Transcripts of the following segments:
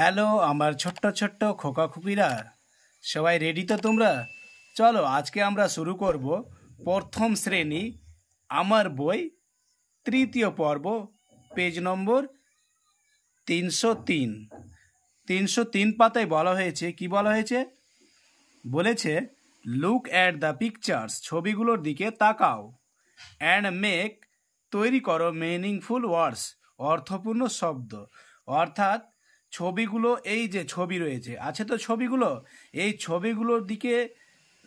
Hello, আমার ছোট্ট ছোট্ট খোকা খুকিরা। সবাই রেডি তো তোমরা? চলো, আজকে আমরা শুরু করব প্রথম শ্রেণি, আমার বই, তৃতীয় পর্ব, পেজ নম্বর তিনশো তিন। তিনশো তিন পাতায় বলা হয়েছে, কি বলা হয়েছে? বলেছে লুক অ্যাট দ্য পিকচার্স ছবিগুলোর দিকে তাকাও অ্যান্ড মেক তৈরি করো মিনিংফুল ওয়ার্ডস অর্থপূর্ণ শব্দ। অর্থাৎ ছবিগুলো, এই যে ছবি রয়েছে, আছে তো ছবিগুলো? এই ছবিগুলোর দিকে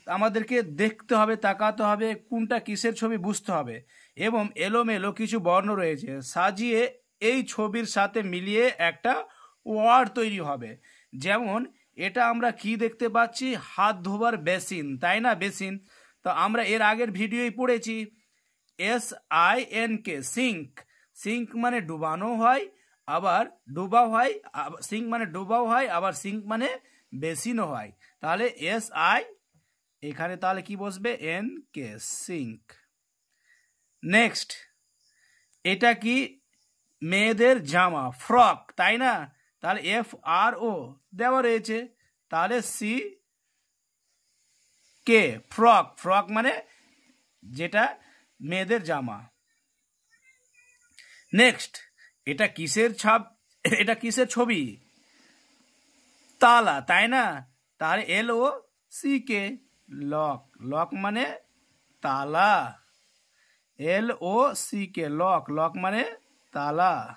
আমাদেরকে দেখতে হবে, তাকাতে হবে, কোনটা কিসের ছবি বুঝতে হবে। এবং এলোমেলো কিছু বর্ণ রয়েছে, সাজিয়ে এই ছবির সাথে মিলিয়ে একটা ওয়ার্ড তৈরি হবে। যেমন, এটা আমরা কি দেখতে পাচ্ছি? হাত ধোবার বেসিন, তাই না বেসিন? তো আমরা এর আগের ভিডিওই পড়েছি। S I N K sink sink মানে ডুবানো হয় আবার ডুবাও হয় সিঙ্ক মানে ডুবাও হয়, আবার সিঙ্ক মানে বেসিনও হয়। তাহলে এস আই, এখানে তাহলে কি বসবে? N K, sync. নেক্সট, এটা কি মেয়েদের জামা? ফ্রক, তাই না? তাহলে এফ আর ও, দেওয়া রয়েছে। তাহলে সি কে, ফ্রক। ফ্রক মানে যেটা মেয়েদের জামা। নেক্সট এটা কিসের ছাপ? এটা কিসের ছবি? তালা, তাই না? তাহলে L O C K lock. Lock মানে তালা। L O C K lock. Lock মানে তালা।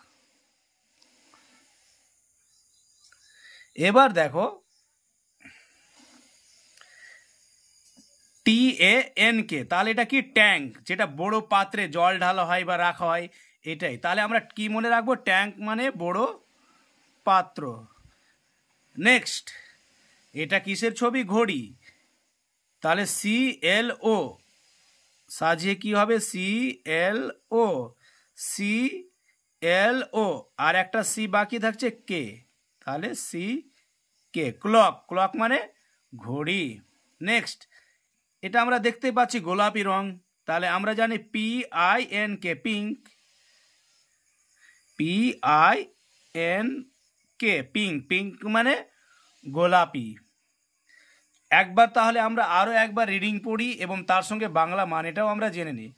এবার দেখো। টি এ এন কে তাহলে এটা কি ট্যাঙ্ক? যেটা বড় পাত্রে জল ঢালা হয় বা রাখা হয়। এটাই। তাহলে আমরা কি মনে রাখব? ট্যাঙ্ক মানে বড় পাত্র। নেক্সট, এটা কিসের ছবি? ঘড়ি। তাহলে সি এল ও। সাজিয়ে কি হবে? C L O. C L ও। আর একটা সি বাকি থাকছে কে? তাহলে সি কে। ক্লক। ক্লক মানে ঘড়ি। নেক্সট, এটা আমরা দেখতে পাচ্ছি গোলাপি রং। তাহলে আমরা জানি P I N K, pink. P I N K pink pink মানে গোলাপি। একবার তাহলে আমরা আরও একবার রিডিং পড়ি এবং তার সঙ্গে বাংলা মানেটাও আমরা জেনে নিই।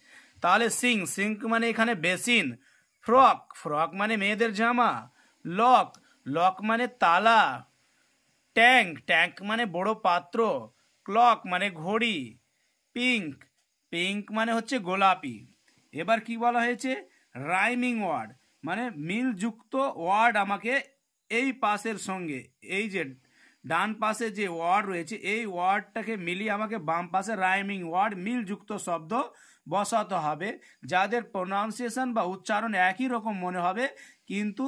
তাহলে সিং সিঙ্ক মানে এখানে বেসিন ফ্রক ফ্রক মানে মেয়েদের জামা লক লক মানে তালা ট্যাঙ্ক ট্যাঙ্ক মানে বড় পাত্র ক্লক মানে ঘড়ি পিঙ্ক পিঙ্ক মানে হচ্ছে গোলাপি। এবার কি বলা হয়েছে? রাইমিং ওয়ার্ড মানে মিলযুক্ত ওয়ার্ড আমাকে এই পাশের সঙ্গে, এই যে ডান পাশে যে ওয়ার্ড রয়েছে, এই ওয়ার্ডটাকে মিলিয়ে আমাকে বাম পাশে রাইমিং ওয়ার্ড, মিলযুক্ত শব্দ বসাতে হবে, যাদের প্রোনাউন্সিয়েশন বা উচ্চারণ একই রকম মনে হবে, কিন্তু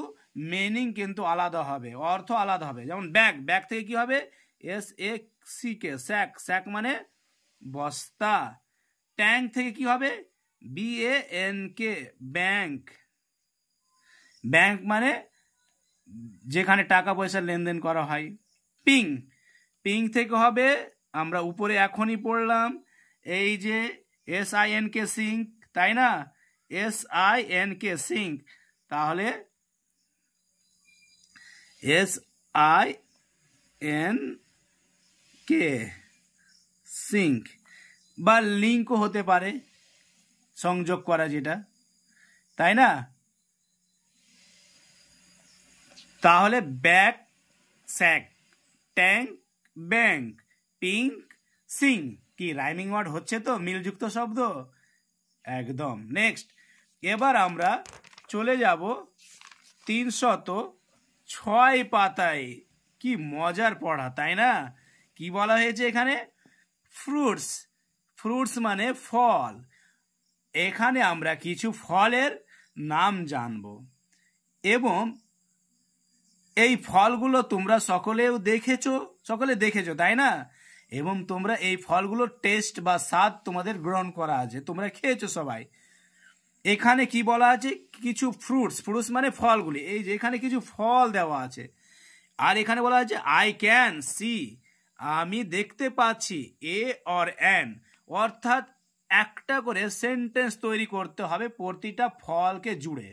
মিনিং কিন্তু আলাদা হবে, অর্থ আলাদা হবে। যেমন ব্যাগ ব্যাগ থেকে কি হবে? S A C K sack sack মানে বস্তা। ট্যাঙ্ক থেকে কি হবে? B A N K bank. Bank মানে যেখানে টাকা পয়সা লেনদেন করা হয়। পিং। পিং থেকে হবে, আমরা উপরে এখনই পড়লাম, এই যে S I N K sink তাই না? S I N K sink তাহলে S I N K sink বা লিঙ্কও হতে পারে, সংযোগ করা যেটা। তাই না? তাহলে back sack tank bank pink sink. কি রাইমিং ওয়ার্ড হচ্ছে তো? মিলযুক্ত শব্দ? একদম। নেক্সট এবার আমরা চলে যাব তিনশত ছয় পাতায়। কি মজার পড়া, তাই না? কি বলা হয়েছে এখানে? ফ্রুটস ফ্রুটস মানে ফল। এখানে আমরা কিছু ফলের নাম জানব। এবং এই ফলগুলো তোমরা সকলেও দেখেছ, সকলে দেখেছ, তাই না? এবং তোমরা এই ফলগুলোর টেস্ট বা স্বাদ তোমাদের গ্রহণ করা আছে, তোমরা খেয়েছো সবাই। এখানে কি বলা আছে? কিছু ফ্রুটস ফ্রুটস মানে ফলগুলি। এই যে এখানে কিছু ফল দেওয়া আছে। আর এখানে বলা আছে আই ক্যান সি আমি দেখতে পাচ্ছি এ অর অ্যান অর্থাৎ একটা করে সেন্টেন্স তৈরি করতে হবে প্রতিটা ফলকে জুড়ে।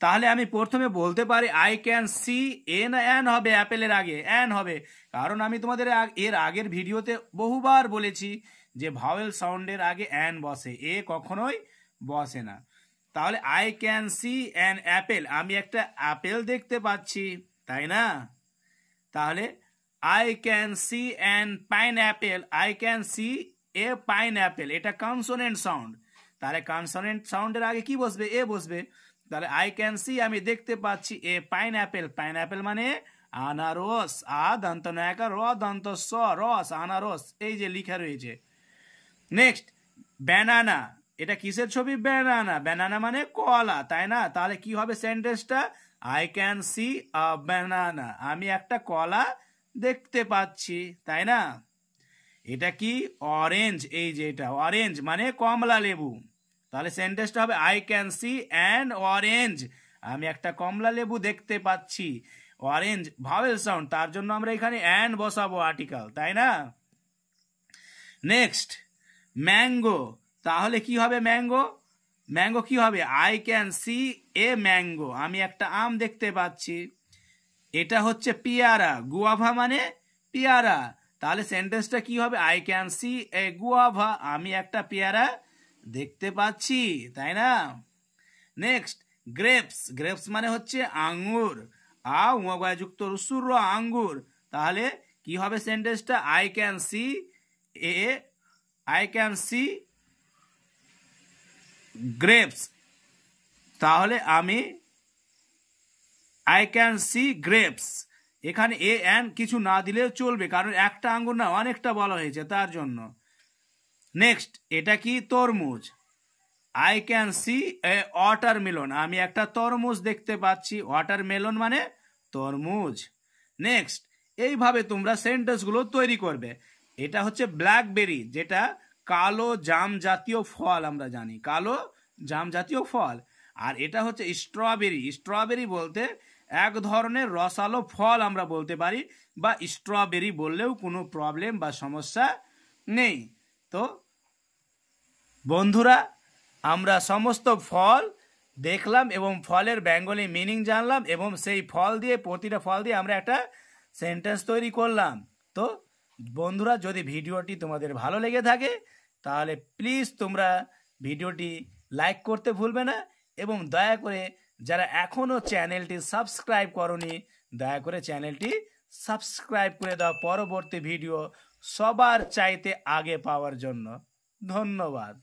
তাহলে আমি প্রথমে বলতে পারি I can see an an হবে অ্যাপেলের আগে অ্যান হবে। কারণ আমি তোমাদের এর আগের ভিডিওতে বহুবার বলেছি যে ভাওয়েল সাউন্ডের আগে অ্যান বসে এ কখনোই বসে না। তাহলে I can see an apple আমি একটা অ্যাপেল দেখতে পাচ্ছি, তাই না? তাহলে I can see an pineapple I can see a pineapple এটা কনসোনেন্ট সাউন্ড তাহলে কনসোনেন্ট সাউন্ডের আগে কি বসবে? এ বসবে। তাহলে আই ক্যান সি আমি দেখতে পাচ্ছি a pineapple pineapple মানে আনারস। আ, দন্ত নয়কা। র, দন্ত স রস, আনারস। এই যে লিখা রয়েছে। নেক্সট ব্যানানা এটা কিসের ছবি? ব্যানানা ব্যানানা মানে কলা, তাই না? তাহলে কি হবে সেন্টেন্সটা I can see a banana আমি একটা কলা দেখতে পাচ্ছি, তাই না? এটা কি? অরেঞ্জ এই যে এটা। অরেঞ্জ মানে কমলা লেবু। তাহলে সেন্টেন্সটা হবে I can see and orange আমি একটা কমলা লেবু দেখতে পাচ্ছি। অরেঞ্জ ভাওয়েল সাউন্ড তার জন্য আমরা এখানে অ্যান্ড বসাবো আর্টিকেল তাই না? নেক্সট ম্যাঙ্গো তাহলে কি হবে ম্যাঙ্গো ম্যাঙ্গো কি হবে? I can see a mango আমি একটা আম দেখতে পাচ্ছি। এটা হচ্ছে পিয়ারা, গুয়াভা মানে পিয়ারা। তাহলে সেন্টেন্সটা কি হবে? I can see a guava আমি একটা পেয়ারা দেখতে পাচ্ছি, তাই না? নেক্সট গ্রেপস গ্রেপস মানে হচ্ছে আঙ্গুর। আ উমাগযুক্ত রসুর আঙ্গুর। তাহলে কি হবে সেন্টেন্সটা I can see a I can see grapes তাহলে আমি আই ক্যান সি গ্রেপস এখানে এ অ্যান কিছু না দিলেও চলবে, কারণ একটা আঙ্গুর না, অনেকটা বলা হয়েছে তার জন্য। নেক্সট এটা কি তরমুজ? I can see a watermelon আমি একটা তরমুজ দেখতে পাচ্ছি। ওয়াটার মেলন মানে তরমুজ। নেক্সট এইভাবে তোমরা সেন্টেন্সগুলো তৈরি করবে। এটা হচ্ছে ব্ল্যাকবেরি যেটা কালো জাম জাতীয় ফল আমরা জানি। কালো জাম জাতীয় ফল। আর এটা হচ্ছে স্ট্রবেরি স্ট্রবেরি বলতে এক ধরনের রসালো ফল আমরা বলতে পারি, বা স্ট্রবেরি বললেও কোনো প্রবলেম বা সমস্যা নেই। তো বন্ধুরা, আমরা সমস্ত ফল দেখলাম এবং ফলের বেঙ্গলি মিনিং জানলাম এবং সেই ফল দিয়ে, প্রতিটা ফল দিয়ে আমরা একটা সেন্টেন্স তৈরি করলাম। তো বন্ধুরা, যদি ভিডিওটি তোমাদের ভালো লেগে থাকে, তাহলে প্লিজ তোমরা ভিডিওটি লাইক করতে ভুলবে না এবং দয়া করে যারা এখনও চ্যানেলটি সাবস্ক্রাইব করনি, দয়া করে চ্যানেলটি সাবস্ক্রাইব করে দাও পরবর্তী ভিডিও সবার চাইতে আগে পাওয়ার জন্য। ধন্যবাদ।